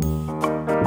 Música